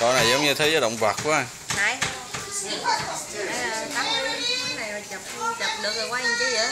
con này giống như thế giới động vật quá. Này. Đây là cái này là chụp chụp được rồi quá chứ vậy?